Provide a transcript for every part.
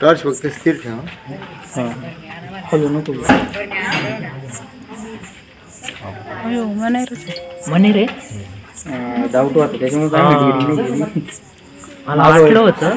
Torch फक्त स्थिर ठेवा हाँ? हलू नको अयो मनेरच आहे. म्हणे रे डाऊट वाटतं त्याच्यामुळे काय माहिती नाही गेली. मला वाटलं होतं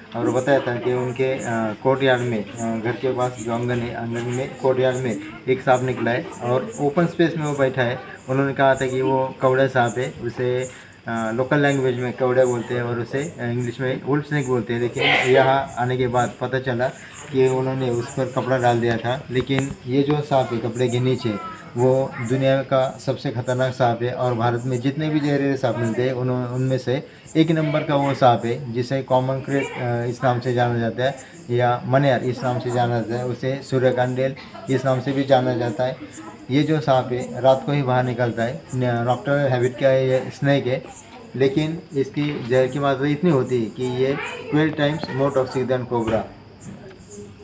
और बताया था कि उनके कोर्ट यार्ड में घर के पास जो आँगन है, आँगन में कोर्ट यार्ड में एक सांप निकला है और ओपन स्पेस में वो बैठा है। उन्होंने कहा था कि वो कौड़ा सांप है, उसे लोकल लैंग्वेज में कौड़ा बोलते हैं और उसे इंग्लिश में वुल्फ स्नेक बोलते हैं। लेकिन यहाँ आने के बाद पता चला कि उन्होंने उस पर कपड़ा डाल दिया था। लेकिन ये जो सांप है, कपड़े के नीचे वो दुनिया का सबसे खतरनाक सांप है और भारत में जितने भी जहरीले सांप मिलते हैं उन्होंने उनमें से एक नंबर का वो सांप है, जिसे कॉमन क्रेट इस नाम से जाना जाता है, या मनियर इस नाम से जाना जाता है, उसे सूर्यकांडेल इस नाम से भी जाना जाता है। ये जो सांप है, रात को ही बाहर निकलता है। डॉक्टर हैबिट का है, ये स्नेक है, लेकिन इसकी जहर की मात्रा इतनी होती है कि ये twelve times more toxic than cobra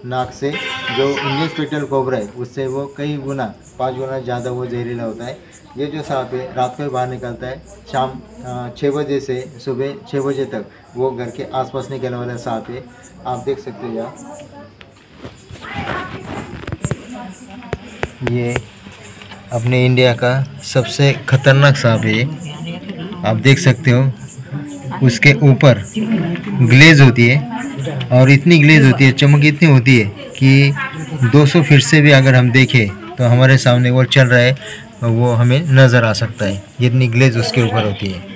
नाक से, जो इंडियन स्पेक्टल कोबरा है, उससे वो कई गुना, पाँच गुना ज़्यादा वो जहरीला होता है। ये जो सांप है, रात को बाहर निकलता है, शाम छः बजे से सुबह छः बजे तक वो घर के आसपास निकलने वाला सांप है। आप देख सकते हो यहाँ। ये अपने इंडिया का सबसे खतरनाक सांप है। आप देख सकते हो, उसके ऊपर ग्लेज होती है। और इतनी ग्लेज होती है, चमक इतनी होती है कि 200 फीट से भी अगर हम देखें तो हमारे सामने वो चल रहा है वो हमें नज़र आ सकता है। जितनी ग्लेज उसके ऊपर होती है।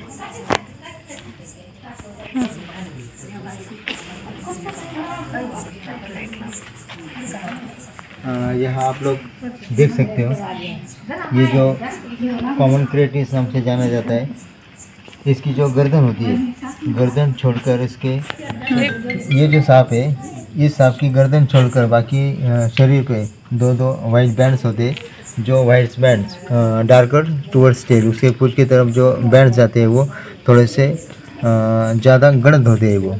यहाँ आप लोग देख सकते हो। ये जो कॉमन इस नाम से जाना जाता है इसकी जो गर्दन होती है, गर्दन छोड़कर इसके ये जो सांप है इस सांप की गर्दन छोड़कर बाकी शरीर पे दो दो वाइट बैंड्स होते हैं, जो white bands darker towards tail उसके पूछ की तरफ़ जो बैंड्स जाते हैं वो थोड़े से ज़्यादा गड़द होते हैं वो।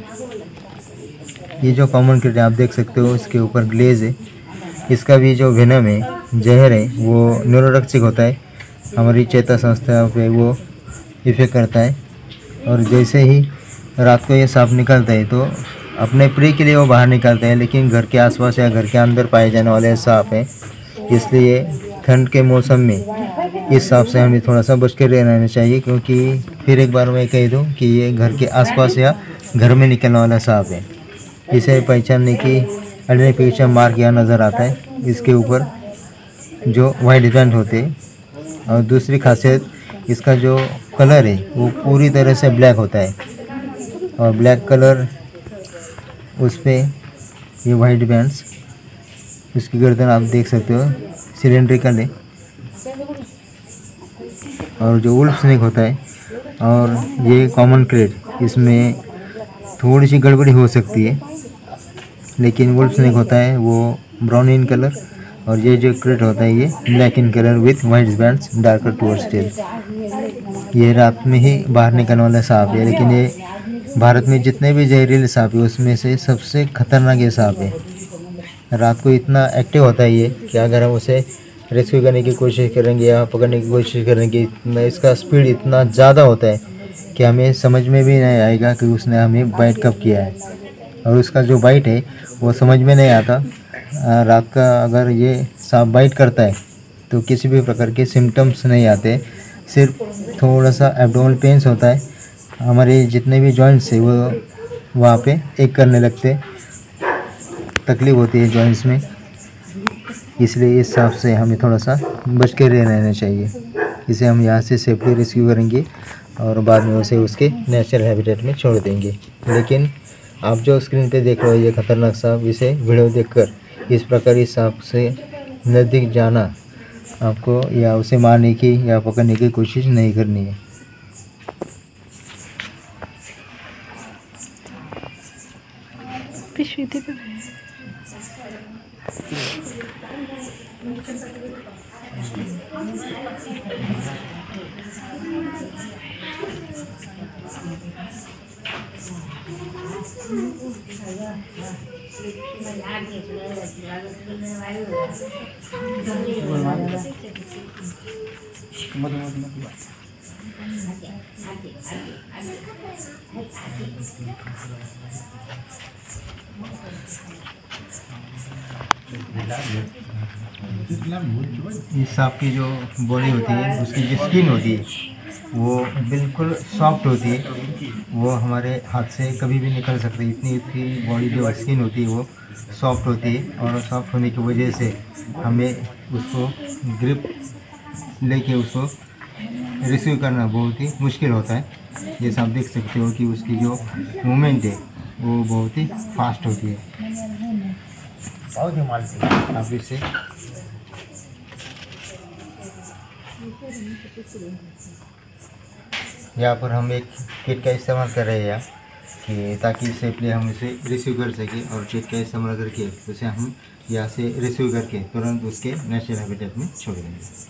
ये जो कॉमन क्रेट है आप देख सकते हो, इसके ऊपर ग्लेज है। इसका भी जो वेनम है, जहर है, वो न्यूरोटॉक्सिक होता है। हमारी चेता संस्था पे वो इफ़ेक्ट करता है। और जैसे ही रात को ये सांप निकलता है तो अपने प्रे के लिए वो बाहर निकलते हैं, लेकिन घर के आसपास या घर के अंदर पाए जाने वाले सांप हैं। इसलिए ठंड के मौसम में इस सांप से हमें थोड़ा सा बच कर रहना चाहिए, क्योंकि फिर एक बार मैं कह दूँ कि ये घर के आसपास या घर में निकलने वाला सांप है। इसे पहचानने की आइडेंटिफिकेशन मार्क यहाँ नज़र आता है। इसके ऊपर जो वाइट बैंड होते हैं। और दूसरी खासियत, इसका जो कलर है, वो पूरी तरह से ब्लैक होता है। और ब्लैक कलर उस पर ये वाइट बैंड्स उसकी गर्दन आप देख सकते हो सिलेंड्रिकल है। और जो वुल्फ स्नेक होता है, और ये कॉमन क्रेड इसमें थोड़ी सी गड़बड़ी हो सकती है, लेकिन वुल्फ स्नेक होता है, वो ब्राउन इन कलर और ये जो क्रेट होता है, ये black in colour with white bands darker towards tail ये रात में ही बाहर निकलने वाला सांप है, लेकिन ये भारत में जितने भी जहरीले सांप है, उसमें से सबसे खतरनाक ये सांप है। रात को इतना एक्टिव होता है ये कि अगर हम उसे रेस्क्यू करने की कोशिश करेंगे या पकड़ने की कोशिश करेंगे, इतना इसका स्पीड इतना ज़्यादा होता है कि हमें समझ में भी नहीं आएगा कि उसने हमें बाइट कब किया है। और उसका जो बाइट है, वो समझ में नहीं आता। रात का अगर ये सांप बाइट करता है तो किसी भी प्रकार के सिम्टम्स नहीं आते। सिर्फ़ थोड़ा सा एब्डोमल पेंस होता है। हमारे जितने भी जॉइंट्स है, वो वहाँ पे एक करने लगते तकलीफ़ होती है जॉइंट्स में। इसलिए इस हिसाब से हमें थोड़ा सा बच के रहना चाहिए। इसे हम यहाँ से सेफली रेस्क्यू करेंगे और बाद में उसे उसके नेचुरल हैबिटेट में छोड़ देंगे। लेकिन आप जो स्क्रीन पे देख रहे हो, ये खतरनाक सांप इसे वीडियो देखकर इस प्रकार इस सांप से नज़दीक जाना आपको या उसे मारने की या पकड़ने की कोशिश नहीं करनी है Thank you. इस सांप की जो बॉडी होती है उसकी जो स्किन होती है वो बिल्कुल सॉफ्ट होती है। वो हमारे हाथ से कभी भी निकल सकती है। इतनी इसकी बॉडी जो स्किन होती है वो सॉफ्ट होती है और सॉफ्ट होने की वजह से हमें उसको ग्रिप लेके उसको रिसीव करना बहुत ही मुश्किल होता है। जैसे आप देख सकते हो कि उसकी जो मूवमेंट है वो बहुत ही फास्ट होती है। आप इसे यहाँ पर हम एक किट का इस्तेमाल कर रहे हैं कि ताकि सेफली हम इसे रिसीव कर सकें और किट का इस्तेमाल करके उसे हम यहाँ से रिसीव करके तुरंत उसके नेचुरल हैबिटेट में छोड़ देंगे।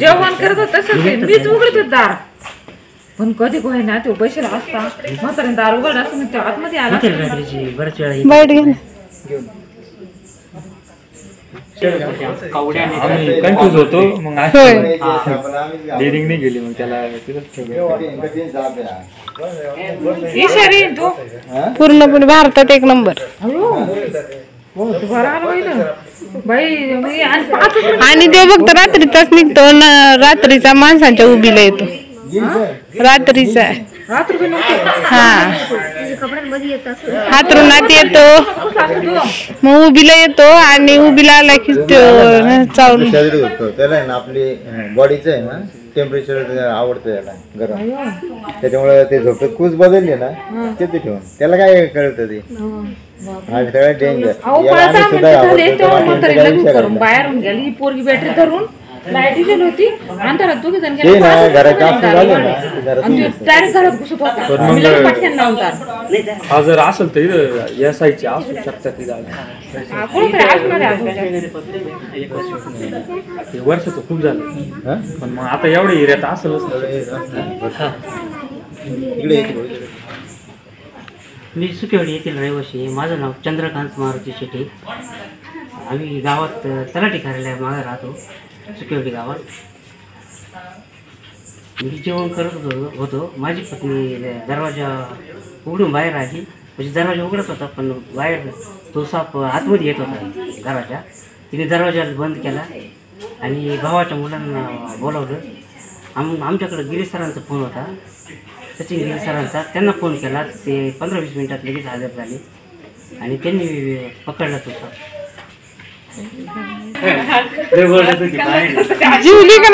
जेवण करत होत तसंच ते. मीच उघडते दार पण कधी कोणी ना तो बसेल असता. म्हातारे दार उघड तो आतमध्ये आला. होते. वेळा कन्फ्यूज़ मग लिडिंग नाही गेली मग त्याला तिथंच तो. पूर्णपणे भारतात एक नंबर. आणि ते फक्त रात्रीचाच निघतो ना रात्रीचा माणसांच्या उभीला येतो. रात्रीचा. हा. हातरुणात येतो. मग उभीला येतो आणि उभीला आला की चालू आपली बॉडीच आहे ना टेम्परेचर आवडतं त्याला गरम. त्याच्यामुळे ते झोपेत कूस बदलली ना ते ते ठेवून. त्याला काय कळतं ते? हा सगळ्यात डेंजर याला आम्ही सुद्धा. बाहेरून गेली ही पोरगी बॅटरी धरून. लाइट गेली होती अंधारात दोघी जण ते ना घरात जास्त झालं ना ते घरात आणि ते डायरेक्ट घरात घुसत होता मी लगेच पटकन लावून तार. हा जर असेल तर इथं या साईडची असू शकतात ती जागा हा, कोणीतरी असणार आहे आजूबाजूला. हे वर्षाचं खूप झालं हा? पण मग आता एवढ्या एरियात असेलच ना. इकडे ये, इकडे ये. मी सुकेवाडी येथील रहिवासी आहे. माझं नाव चंद्रकांत मारुती शेटे आम्ही गावात अ, तलाठी कार्यालय मागे राहतो सुकेवाडी गावात. मी जेवण करत होतो होतो. माझी पत्नी दरवाजा उघडून बाहेर आली. म्हणजे दरवाजा उघडत होता पण बाहेर तो साप आतमध्ये येत होता दरवाजा. तिने दरवाजा बंद केला आणि भावाच्या मुलांना बोलावलं. आम आमच्याकडं गिरीश सरांचा फोन होता. सचिन गिरी सरांचा. त्यांना फोन केला. ते पंधरा वीस मिनटात लगेच हजर झाले. आणि त्यांनी पकडला तो साप.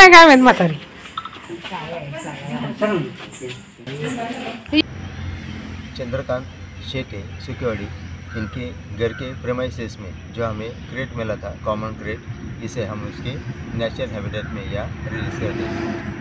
काय माहित म्हातारी. सर, चंद्रकांत शेटे सिक्योरिटी इनके घर के प्रेमाइसेस में जो हमें क्रेट मिला था कॉमन क्रेट इसे हम उसके नेचुरल हैबिटेट में या रिलीज़ कर दें।